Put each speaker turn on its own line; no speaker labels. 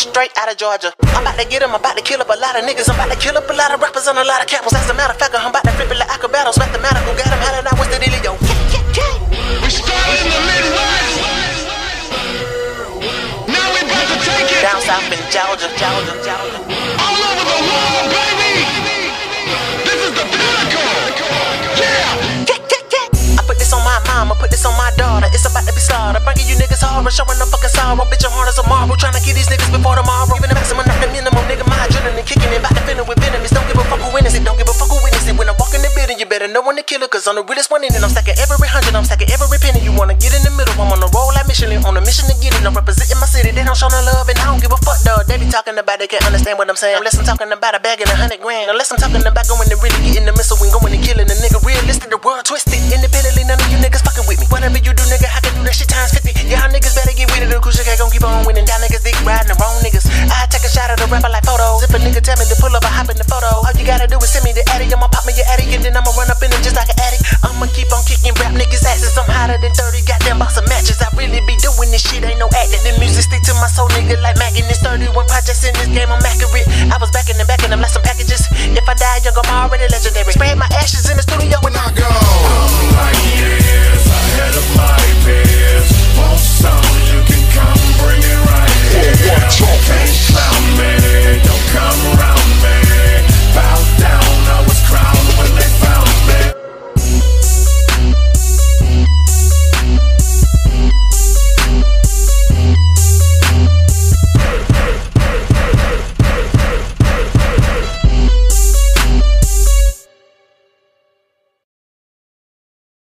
straight out of Georgia. I'm about to get him, I'm about to kill up a lot of niggas. I'm about to kill up a lot of rappers and a lot of cappers. As a matter of fact, I'm about to flip it like acrobatos. Mathematical, got him, how did I, what's the dealio?
We started in the Midwest. Now we about to take it
Down south in Georgia, Georgia, Georgia.
This
on my daughter. It's about to be slaughtered. Bringing you niggas horror, showing no fucking sorrow. Bitch, I'm hard as a marble. Trying to get these niggas before tomorrow. Even the maximum, not the minimum. Nigga, my adrenaline kicking in. About to finish with venomous. Don't give a fuck who it. Don't give a fuck who it. When I walk in the building, you better know when to kill it. Cause I'm the realest one in it. I'm stacking every hundred. I'm stacking every penny. You wanna get in the middle. I'm on a roll like Michelin. On a mission to get it. I'm representing my city. They don't show no love and I don't give a fuck, dog. They be talking about they can't understand what I'm saying. Unless I'm talking about a bag and a hundred grand. Unless I'm talking about going to really get in the missile and going and killing a nigga. Realistic, the world twisted. It. Gon' keep on winning. Y'all niggas dick riding the wrong niggas. I take a shot at the rapper like photos. If a nigga tell me to pull up, I hop in the photo. All you gotta do is send me the addy. I'ma pop me your addy and then I'ma run up in it just like an addict. I'ma keep on kicking rap niggas' asses. I'm hotter than 30 goddamn box of matches. I really be doing this shit, ain't no acting. The music stick to my soul, nigga, like Mac in this 31 projects in this game, I'm accurate. I was back in the and I'm like some packages. If I die young, I'm already legendary. Spread my ashes in